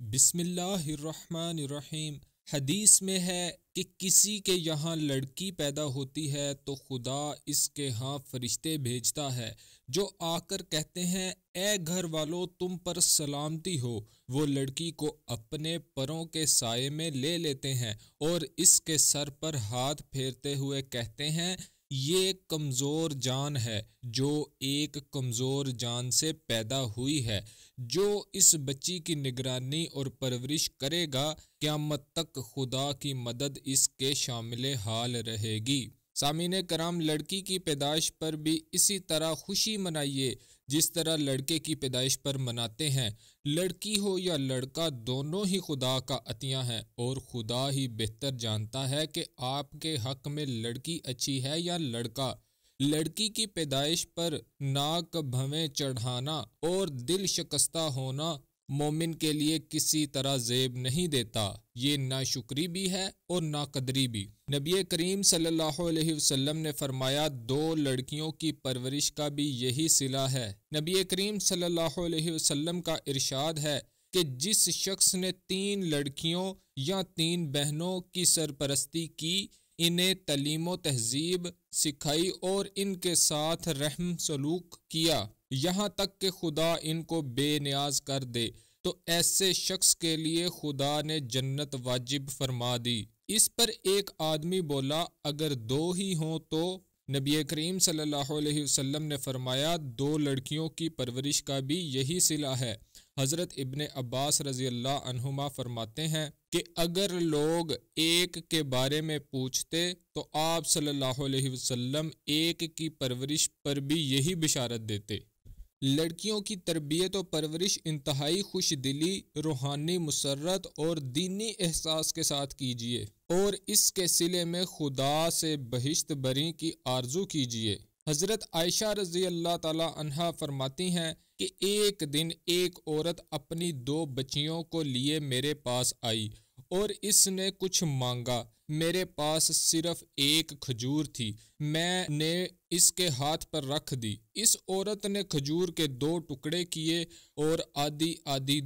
बिस्मिल्लाहिर्रहमानिर्रहीम। हदीस में है कि किसी के यहाँ लड़की पैदा होती है तो खुदा इसके यहाँ फरिश्ते भेजता है, जो आकर कहते हैं, ए घर वालों तुम पर सलामती हो। वो लड़की को अपने परों के साय में ले लेते हैं और इसके सर पर हाथ फेरते हुए कहते हैं ये कमज़ोर जान है, जो एक कमज़ोर जान से पैदा हुई है, जो इस बच्ची की निगरानी और परवरिश करेगा, क्यामत तक खुदा की मदद इसके शामिल हाल रहेगी। सामीन कराम, लड़की की पैदाइश पर भी इसी तरह खुशी मनाइए, जिस तरह लड़के की पैदाइश पर मनाते हैं। लड़की हो या लड़का, दोनों ही खुदा का अतिया है, और खुदा ही बेहतर जानता है कि आपके हक में लड़की अच्छी है या लड़का। लड़की की पैदाइश पर नाक भवें चढ़ाना और दिल शिकस्ता होना मोमिन के लिए किसी तरह जेब नहीं देता। ये नाशुक्री भी है और नाकदरी भी। नबी करीम सल्लल्लाहु अलैहि वसल्लम ने फरमाया, दो लड़कियों की परवरिश का भी यही सिला है। नबी करीम सल्लल्लाहु अलैहि वसल्लम का इरशाद है कि जिस शख्स ने तीन लड़कियों या तीन बहनों की सरपरस्ती की, इन्हें तलीम तहजीब सिखाई और इनके साथ रहम सलूक किया। यहाँ तक कि खुदा इनको बेनियाज कर दे। तो ऐसे शख्स के लिए खुदा ने जन्नत वाजिब फरमा दी। इस पर एक आदमी बोला, अगर दो ही हों तो? नबी करीम सल्लल्लाहु अलैहि वसल्लम ने फरमाया, दो लड़कियों की परवरिश का भी यही सिला है। हज़रत इब्ने अब्बास रज़ी अल्लाह फरमाते हैं कि अगर लोग एक के बारे में पूछते तो आप सल्लल्लाहु अलैहि वसल्लम एक की परवरिश पर भी यही बिशारत देते। लड़कियों की तरबियत और परवरिश इंतहाई खुश दिली रूहानी मुसरत और दीनी एहसास के साथ कीजिए और इसके सिले में खुदा से बहिश्त बरी की आरज़ू कीजिए। हज़रत आयशा रज़ी अल्लाह तहा फरमाती हैं कि एक दिन एक औरत अपनी दो बच्चियों को लिए मेरे पास आई और इसने कुछ मांगा। मेरे पास सिर्फ़ एक खजूर थी। मैंने इसके हाथ पर रख दी। इस औरत ने खजूर के दो टुकड़े किए और आधी आधी